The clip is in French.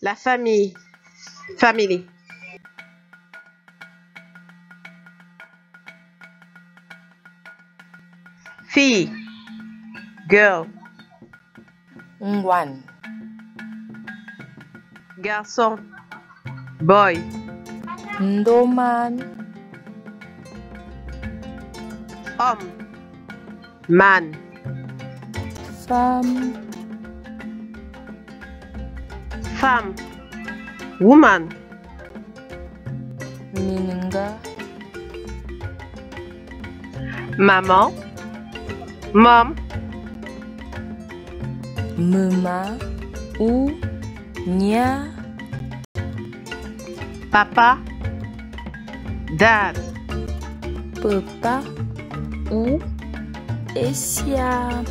La famille. Family. Fille. Girl. Ngwan. Garçon. Boy. Ndoman. Homme. Man. Femme. Femme. Woman. Mininga. Maman. Mom. Mema. Ou? Nya? Papa. Dad. Papa. Ou? Esia.